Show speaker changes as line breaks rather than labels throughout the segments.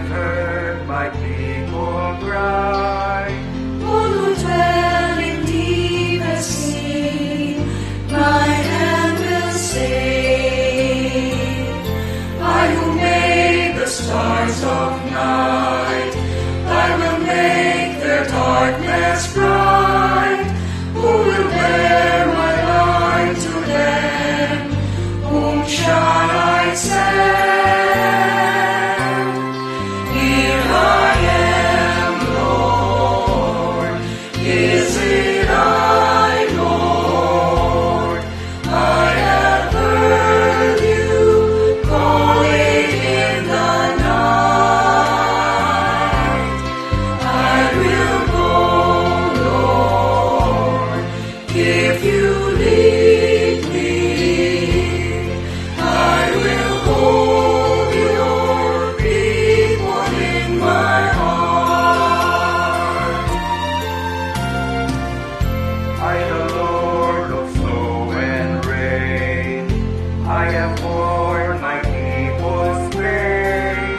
heard my people cry. Dwell in deepest sea, my hand will save. I who made the stars of night, I will make their darkness bright. I have borne my people's pain.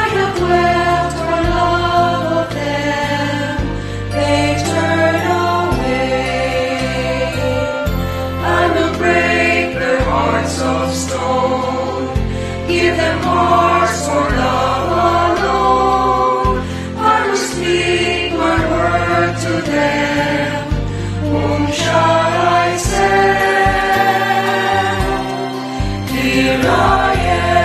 I have wept for love of them. They turn away. I will break their hearts of stone. Give them hearts for love alone. I will speak my word to them. Whom here I am.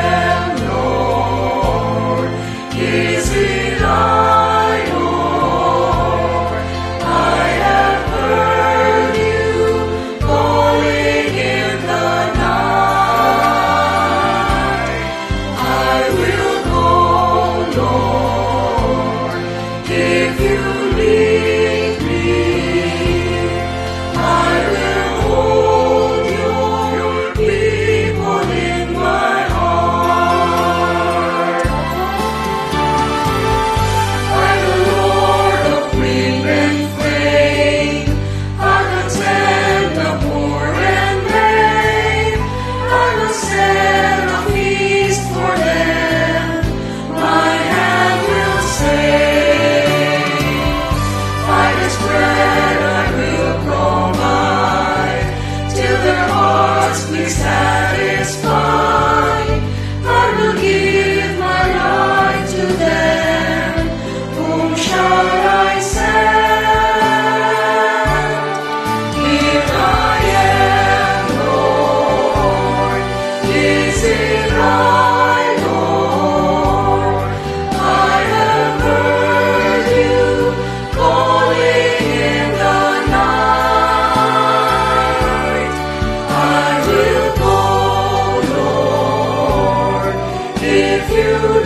you.